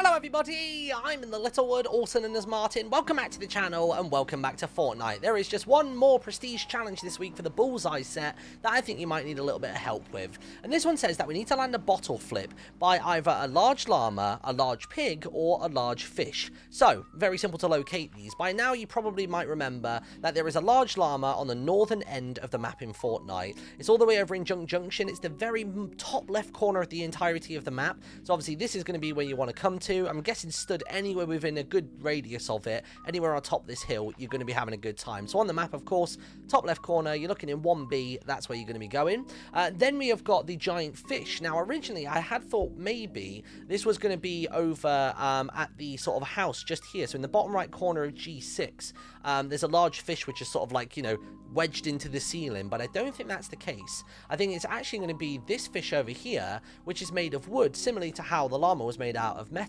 Hello everybody, I'm in the Littlewood, also known as Martyn. Welcome back to the channel and welcome back to Fortnite. There is just one more prestige challenge this week for the Bullseye set that I think you might need a little bit of help with. And this one says that we need to land a bottle flip by either a large llama, a large pig, or a large fish. So, very simple to locate these. By now you probably might remember that there is a large llama on the northern end of the map in Fortnite. It's all the way over in Junk Junction. It's the very top left corner of the entirety of the map. So obviously this is going to be where you want to come to to. I'm guessing stood anywhere within a good radius of it, anywhere on top of this hill, you're going to be having a good time. So on the map, of course, top left corner, you're looking in 1B, that's where you're going to be going. Uh, then we have got the giant fish. Now, originally, I had thought maybe this was going to be over um, at the sort of house just here. So in the bottom right corner of G6, um, there's a large fish which is sort of like, you know, wedged into the ceiling, but I don't think that's the case. I think it's actually going to be this fish over here, which is made of wood, similarly to how the llama was made out of metal.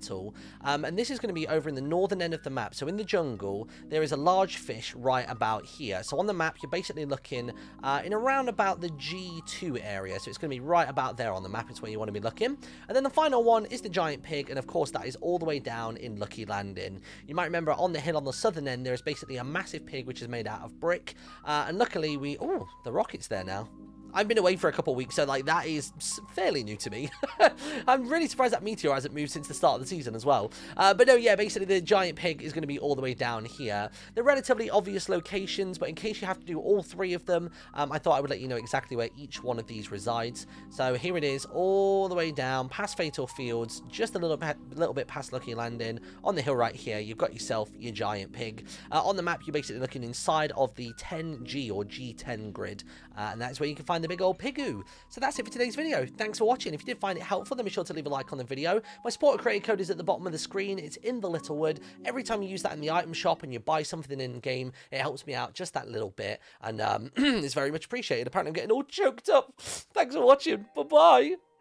Um, and this is going to be over in the northern end of the map. So in the jungle, there is a large fish right about here. So on the map, you're basically looking uh, in around about the G2 area. So it's going to be right about there on the map It's where you want to be looking. And then the final one is the giant pig. And of course, that is all the way down in Lucky Landing. You might remember on the hill on the southern end, there is basically a massive pig, which is made out of brick. Uh, and luckily we... Oh, the rocket's there now. I've been away for a couple weeks, so like that is fairly new to me. I'm really surprised that Meteor hasn't moved since the start of the season as well. Uh, but no, yeah, basically the giant pig is going to be all the way down here. They're relatively obvious locations, but in case you have to do all three of them, um, I thought I would let you know exactly where each one of these resides. So here it is, all the way down, past Fatal Fields, just a little bit, a little bit past Lucky Landing. On the hill right here, you've got yourself your giant pig. Uh, on the map, you're basically looking inside of the 10G or G10 grid, uh, and that's where you can find find the big old pigoo. So that's it for today's video. Thanks for watching. If you did find it helpful, then be sure to leave a like on the video. My supporter creator code is at the bottom of the screen. It's in the Littlewood. Every time you use that in the item shop and you buy something in-game, it helps me out just that little bit. And um, it's very much appreciated. Apparently I'm getting all choked up. Thanks for watching. Bye-bye.